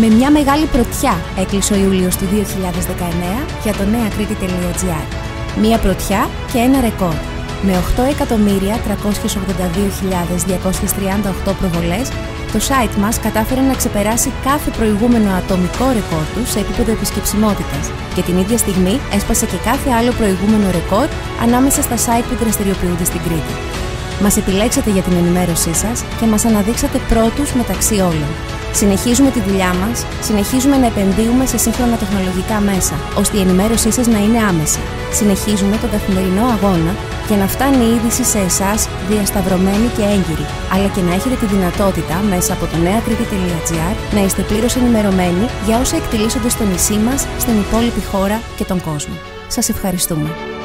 Με μια μεγάλη πρωτιά έκλεισε ο Ιούλιος του 2019 για το νέακρήτη.gr. Μια πρωτιά και ένα ρεκόρ. Με 8.382.238 προβολές, το site μας κατάφερε να ξεπεράσει κάθε προηγούμενο ατομικό ρεκόρ του σε επίπεδο επισκεψιμότητας και την ίδια στιγμή έσπασε και κάθε άλλο προηγούμενο ρεκόρ ανάμεσα στα site που δραστηριοποιούνται στην Κρήτη. Μας επιλέξατε για την ενημέρωσή σας και μας αναδείξατε πρώτους μεταξύ όλων. Συνεχίζουμε τη δουλειά μας, συνεχίζουμε να επενδύουμε σε σύγχρονα τεχνολογικά μέσα, ώστε η ενημέρωσή σας να είναι άμεση. Συνεχίζουμε τον καθημερινό αγώνα για να φτάνει η είδηση σε εσάς διασταυρωμένη και έγκυρη, αλλά και να έχετε τη δυνατότητα μέσα από το νέακρήτη.gr να είστε πλήρως ενημερωμένοι για όσα εκτελήσονται στο νησί μας, στην υπόλοιπη χώρα και τον κόσμο. Σας ευχαριστούμε.